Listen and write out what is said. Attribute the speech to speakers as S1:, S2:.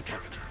S1: Attack it.